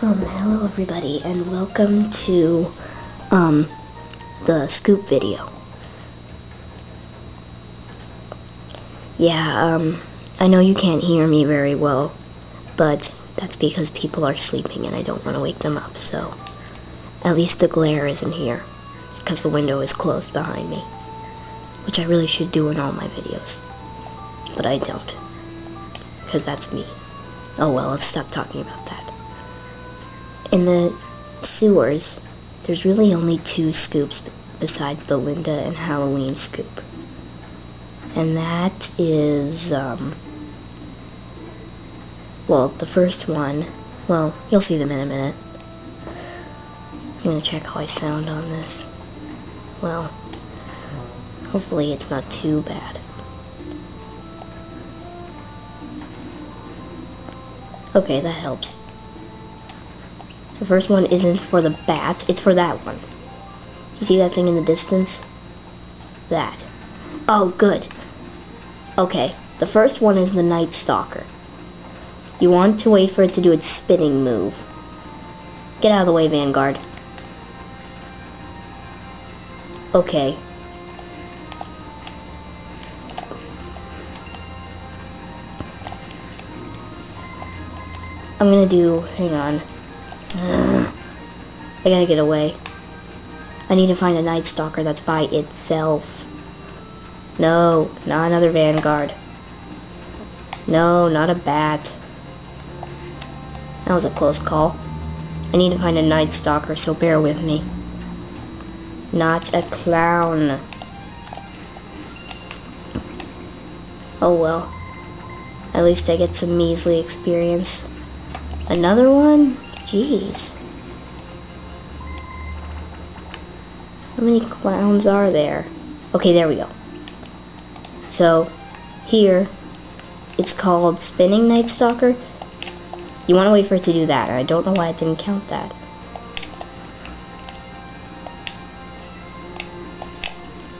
Um, hello everybody, and welcome to, um, the scoop video. Yeah, um, I know you can't hear me very well, but that's because people are sleeping and I don't want to wake them up, so at least the glare isn't here, because the window is closed behind me, which I really should do in all my videos, but I don't, because that's me. Oh well, let's stop talking about that. In the sewers, there's really only two scoops besides the Linda and Halloween scoop. And that is, um, well, the first one, well, you'll see them in a minute. I'm gonna check how I sound on this. Well, hopefully it's not too bad. Okay, that helps. The first one isn't for the bat, it's for that one. You see that thing in the distance? That. Oh, good. Okay, the first one is the Night Stalker. You want to wait for it to do its spinning move. Get out of the way, Vanguard. Okay. I'm gonna do, hang on. I gotta get away. I need to find a Night Stalker that's by itself. No, not another Vanguard. No, not a bat. That was a close call. I need to find a Night Stalker, so bear with me. Not a clown. Oh well. At least I get some measly experience. Another one? Jeez. How many clowns are there? Okay, there we go. So, here, it's called Spinning Night Stalker. You want to wait for it to do that, I don't know why it didn't count that.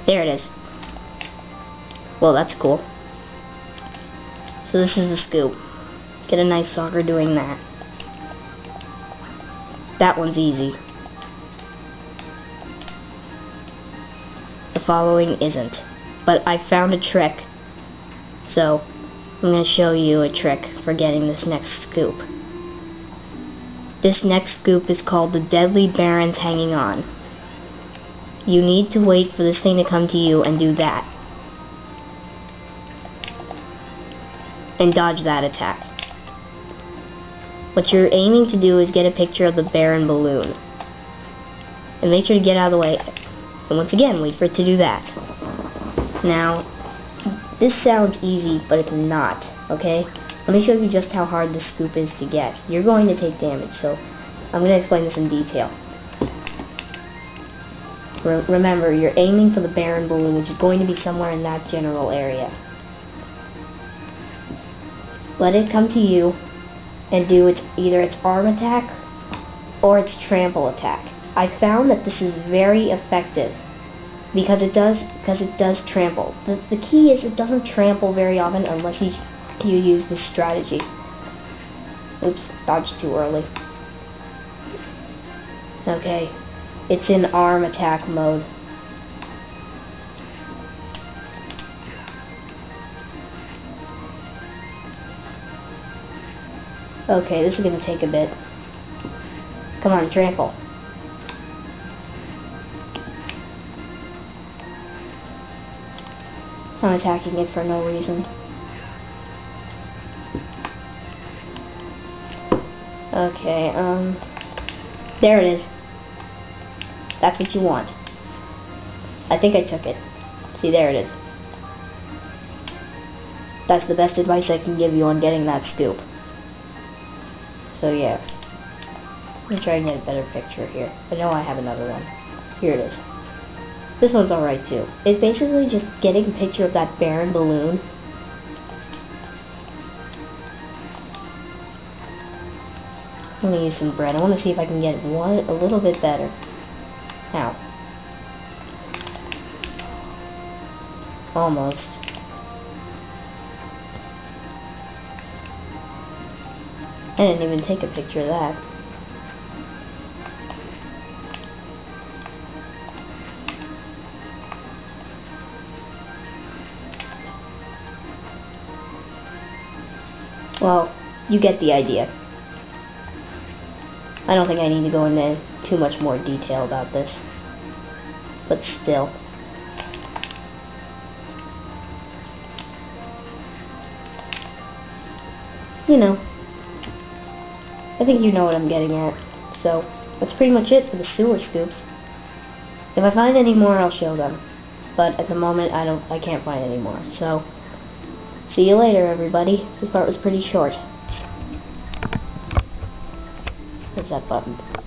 There it is. Well, that's cool. So this is the scoop. Get a Night Stalker doing that. That one's easy. The following isn't. But I found a trick. So, I'm going to show you a trick for getting this next scoop. This next scoop is called the Deadly Barons Hanging On. You need to wait for this thing to come to you and do that. And dodge that attack. What you're aiming to do is get a picture of the Baron balloon. And make sure to get out of the way. And once again, wait for it to do that. Now, this sounds easy, but it's not, okay? Let me show you just how hard this scoop is to get. You're going to take damage, so I'm going to explain this in detail. Re remember, you're aiming for the Baron balloon, which is going to be somewhere in that general area. Let it come to you, and do its either its arm attack or its trample attack. I found that this is very effective because it does because it does trample. The the key is it doesn't trample very often unless you you use this strategy. Oops, dodged too early. Okay, it's in arm attack mode. Okay, this is going to take a bit. Come on, trample. I'm attacking it for no reason. Okay, um... There it is. That's what you want. I think I took it. See, there it is. That's the best advice I can give you on getting that scoop. So yeah. Let me try and get a better picture here. I know I have another one. Here it is. This one's alright too. It's basically just getting a picture of that Baron balloon. I'm gonna use some bread. I want to see if I can get one a little bit better. Now. Almost. I didn't even take a picture of that. Well, you get the idea. I don't think I need to go into too much more detail about this. But still. You know, I think you know what I'm getting at. So, that's pretty much it for the sewer scoops. If I find any more, I'll show them. But at the moment, I don't, I can't find any more. So, see you later, everybody. This part was pretty short. Where's that button?